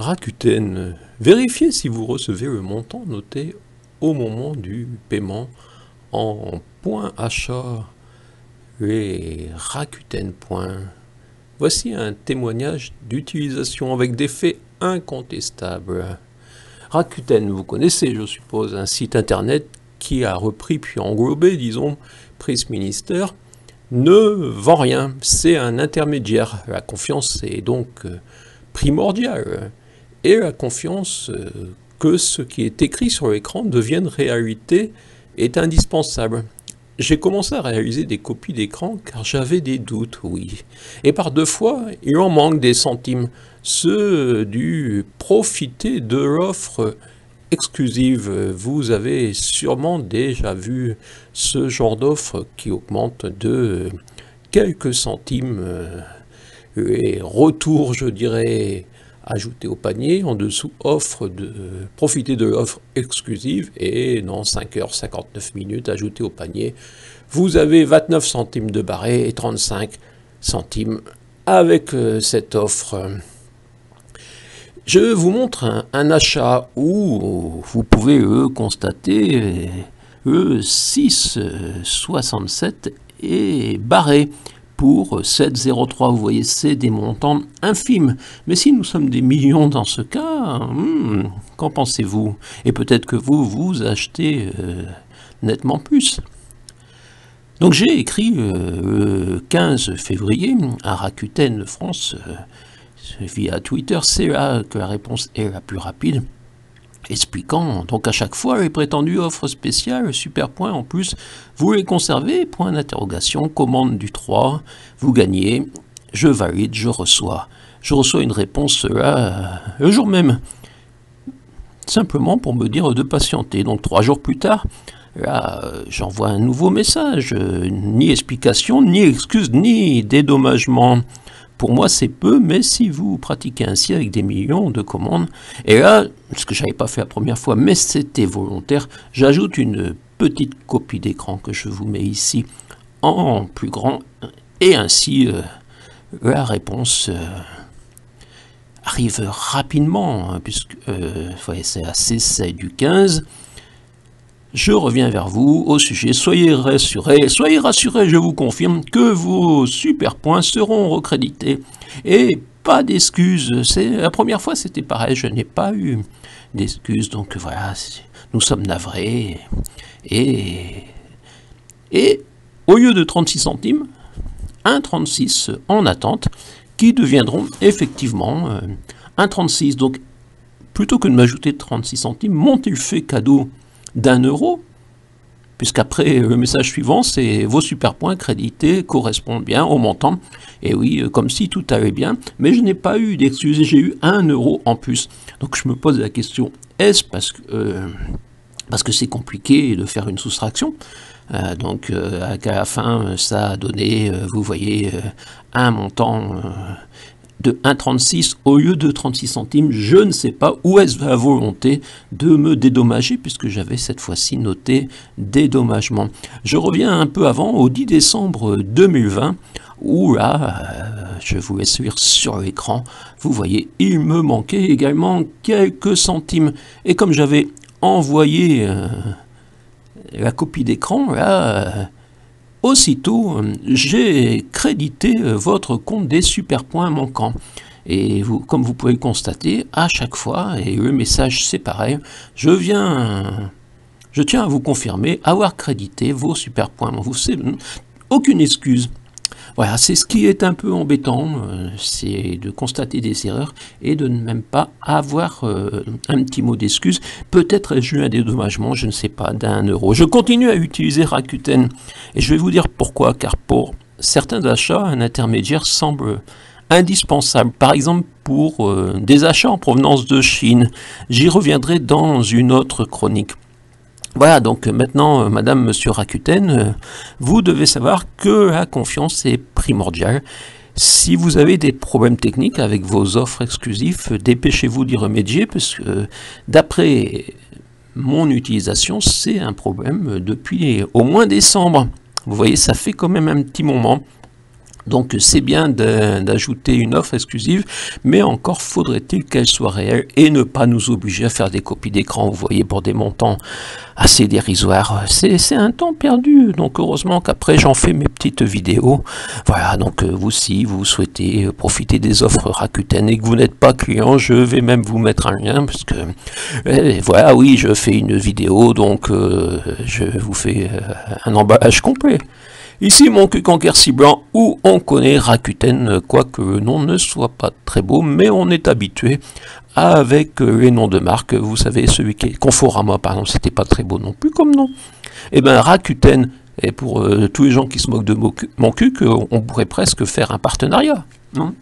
Rakuten, vérifiez si vous recevez le montant noté au moment du paiement en point achat et Rakuten Point. Voici un témoignage d'utilisation avec des faits incontestables. Rakuten, vous connaissez, je suppose, un site internet qui a repris puis englobé, disons, Prise Minister, ne vend rien. C'est un intermédiaire. La confiance est donc primordiale. Et la confiance euh, que ce qui est écrit sur l'écran devienne réalité est indispensable. J'ai commencé à réaliser des copies d'écran car j'avais des doutes, oui. Et par deux fois, il en manque des centimes, ceux du profiter de l'offre exclusive. Vous avez sûrement déjà vu ce genre d'offre qui augmente de quelques centimes. Les retours, je dirais, ajouter au panier. En dessous, offre de profiter de l'offre exclusive et dans 5h59 minutes, ajouter au panier. Vous avez 29 centimes de barré et 35 centimes avec euh, cette offre. Je vous montre un, achat où vous pouvez euh, constater e 6,67 et barré pour 7,03. Vous voyez, c'est des montants infimes. Mais si nous sommes des millions dans ce cas, hmm, qu'en pensez-vous? Et peut-être que vous, vous achetez euh, nettement plus. Donc j'ai écrit euh, le 15 février à Rakuten France euh, via Twitter, c'est là que la réponse est la plus rapide expliquant. Donc à chaque fois les prétendues offres spéciales, super points en plus, vous les conservez, point d'interrogation, commande du 3, vous gagnez, je valide, je reçois. Je reçois une réponse là, euh, le jour même, simplement pour me dire de patienter. Donc trois jours plus tard, là, j'envoie un nouveau message, euh, ni explication, ni excuse, ni dédommagement. Pour moi, c'est peu, mais si vous pratiquez ainsi avec des millions de commandes, et là, ce que je n'avais pas fait la première fois, mais c'était volontaire, j'ajoute une petite copie d'écran que je vous mets ici en plus grand, et ainsi euh, la réponse euh, arrive rapidement, hein, puisque euh, c'est assez c'est du 15 je reviens vers vous au sujet. Soyez rassurés, soyez rassurés, je vous confirme que vos super points seront recrédités. Et pas d'excuses. La première fois, c'était pareil. Je n'ai pas eu d'excuses. Donc voilà, nous sommes navrés. Et et au lieu de 36 centimes, 1,36 en attente, qui deviendront effectivement 1,36. Euh, Donc plutôt que de m'ajouter 36 centimes, m'ont-ils fait cadeau? D'un euro, puisqu'après le message suivant, c'est vos super points crédités correspondent bien au montant. Et oui, euh, comme si tout allait bien, mais je n'ai pas eu d'excuse, j'ai eu un euro en plus. Donc je me pose la question, est-ce parce que euh, parce que c'est compliqué de faire une soustraction? Euh, donc à la fin, ça a donné, vous voyez, un montant de 1,36 au lieu de 36 centimes. Je ne sais pas où est-ce la volonté de me dédommager puisque j'avais cette fois-ci noté dédommagement. Je reviens un peu avant, au 10 décembre 2020, où là, euh, je vous laisse lire sur l'écran, vous voyez, il me manquait également quelques centimes. Et comme j'avais envoyé euh, la copie d'écran, là... Euh, Aussitôt, euh, j'ai crédité euh, votre compte des super points manquants. Et vous, comme vous pouvez le constater, à chaque fois, et le message c'est pareil, je viens, je tiens à vous confirmer avoir crédité vos super points. Vous, aucune excuse. Voilà, c'est ce qui est un peu embêtant, euh, c'est de constater des erreurs et de ne même pas avoir euh, un petit mot d'excuse. Peut-être ai-je eu un dédommagement, je ne sais pas, d'un euro. Je continue à utiliser Rakuten et je vais vous dire pourquoi, car pour certains achats, un intermédiaire semble indispensable. Par exemple, pour euh, des achats en provenance de Chine. J'y reviendrai dans une autre chronique. Voilà, donc maintenant, euh, Madame, Monsieur Rakuten, euh, vous devez savoir que la confiance est primordiale. Si vous avez des problèmes techniques avec vos offres exclusives, dépêchez-vous d'y remédier, parce que d'après mon utilisation, c'est un problème depuis au moins décembre. Vous voyez, ça fait quand même un petit moment. Donc c'est bien d'ajouter une offre exclusive, mais encore faudrait-il qu'elle soit réelle et ne pas nous obliger à faire des copies d'écran, vous voyez, pour des montants assez dérisoires. C'est un temps perdu, donc heureusement qu'après j'en fais mes petites vidéos. Voilà, donc euh, vous si vous souhaitez profiter des offres Rakuten et que vous n'êtes pas client, je vais même vous mettre un lien, parce que eh, voilà, oui, je fais une vidéo, donc euh, je vous fais euh, un emballage complet. Ici, mon cul si blanc, où on connaît Rakuten, quoique le nom ne soit pas très beau, mais on est habitué avec les noms de marque. Vous savez, celui qui est Conforama, par exemple, c'était pas très beau non plus comme nom. Eh bien, Rakuten, et pour euh, tous les gens qui se moquent de mon cul, on pourrait presque faire un partenariat. Non?